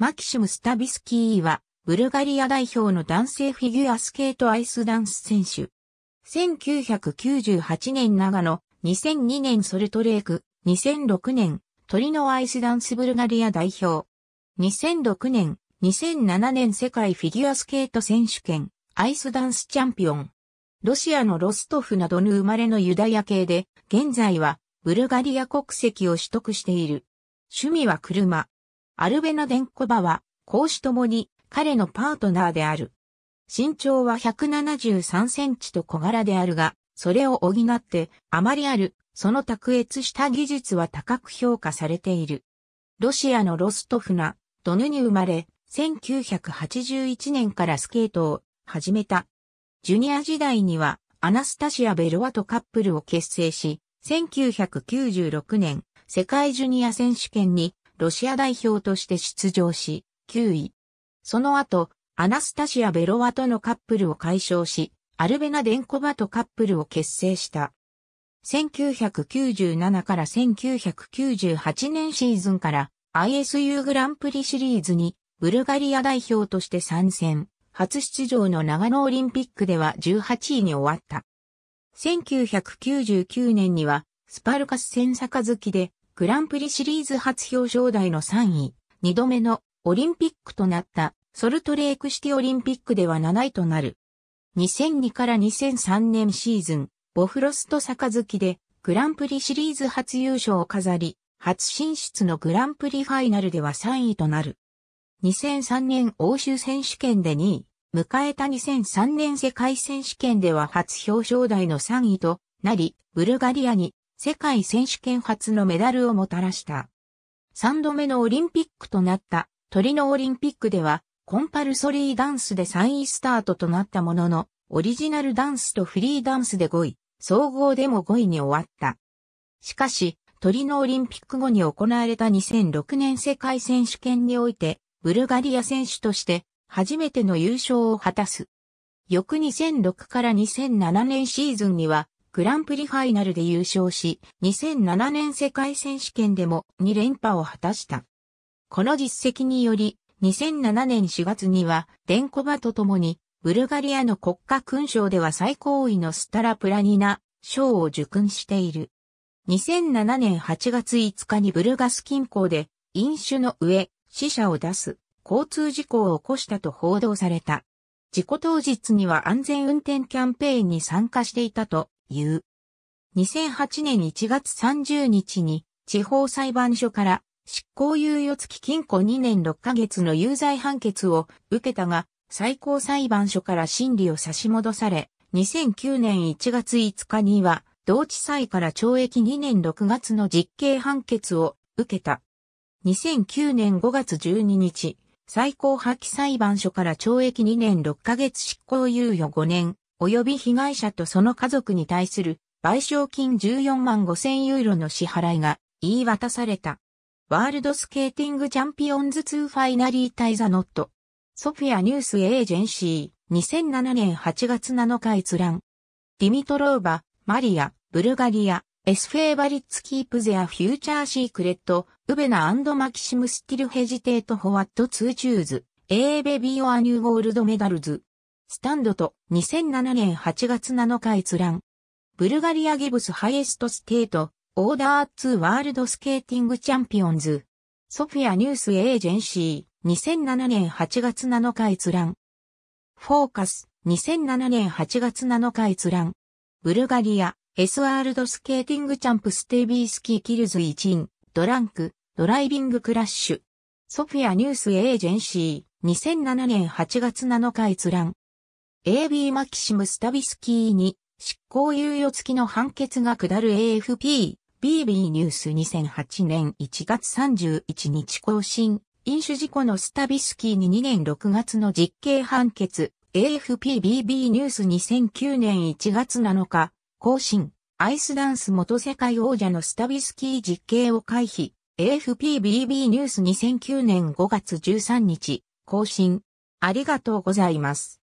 マキシム・スタビスキーは、ブルガリア代表の男性フィギュアスケートアイスダンス選手。1998年長野、2002年ソルトレーク、2006年トリノアイスダンスブルガリア代表。2006年、2007年世界フィギュアスケート選手権、アイスダンスチャンピオン。ロシアのロストフなどの生まれのユダヤ系で、現在はブルガリア国籍を取得している。趣味は車。アルベナ・デンコバは、講師ともに彼のパートナーである。身長は173センチと小柄であるが、それを補ってあまりある、その卓越した技術は高く評価されている。ロシアのロストフナ、ドヌに生まれ、1981年からスケートを始めた。ジュニア時代にはアナスタシア・ベロワとカップルを結成し、1996年世界ジュニア選手権にロシア代表として出場し、9位。その後、アナスタシア・ベロワとのカップルを解消し、アルベナ・デンコバとカップルを結成した。1997から1998年シーズンから ISU グランプリシリーズにブルガリア代表として参戦。初出場の長野オリンピックでは18位に終わった。1999年にはスパルカス戦杯でグランプリシリーズ初表彰台の3位、2度目のオリンピックとなったソルトレークシティオリンピックでは7位となる。2002から2003年シーズン、ボフロスト杯でグランプリシリーズ初優勝を飾り、初進出のグランプリファイナルでは3位となる。2003年欧州選手権で2位、迎えた2003年世界選手権では初表彰台の3位となり、ブルガリアに世界選手権初のメダルをもたらした。3度目のオリンピックとなったトリノオリンピックではコンパルソリーダンスで3位スタートとなったものの、オリジナルダンスとフリーダンスで5位、総合でも5位に終わった。しかし、トリノオリンピック後に行われた2006年世界選手権において、ブルガリア選手として初めての優勝を果たす。翌2006から2007年シーズンにはグランプリファイナルで優勝し、2007年世界選手権でも2連覇を果たした。この実績により、2007年4月にはデンコバと共にブルガリアの国家勲章では最高位のスタラプラニナ賞を受勲している。2007年8月5日にブルガス近郊で飲酒の上死者を出す交通事故を起こしたと報道された。事故当日には安全運転キャンペーンに参加していたという。2008年1月30日に地方裁判所から執行猶予付き禁錮2年6ヶ月の有罪判決を受けたが、最高裁判所から審理を差し戻され、2009年1月5日には、同地裁から懲役2年6月の実刑判決を受けた。2009年5月12日、最高破棄裁判所から懲役2年6ヶ月執行猶予5年、及び被害者とその家族に対する賠償金14万5千ユーロの支払いが言い渡された。ワールドスケーティングチャンピオンズ2ファイナリータイザノット。ソフィアニュースエージェンシー2007年8月7日閲覧。ディミトローバ、マリア、 Bulgaria's Favorites Keep Their Future Secret、Albena, Maxim Still Hesitate for What to Choose、a Baby or New Gold Medals。スタンダルト2007年8月7日閲覧。 Bulgaria Gives Highest State Order to World Skating Champions。Sofia News Agency、2007年8月7日閲覧。フォーカス、2007年8月7日閲覧。 Bulgaria's World Skating Champ Staviski Kills 1 in Drunk Driving Crash。Sofia News Agency、2007年8月7日閲覧。AB マキシムスタビスキーに執行猶予付きの判決が下る AFP、BB ニュース2008年1月31日更新。飲酒事故のスタビスキーに2年6月の実刑判決。AFP BB ニュース2009年1月7日。更新、アイスダンス元世界王者のスタビスキー実刑を回避、AFPBB ニュース2009年5月13日、更新。ありがとうございます。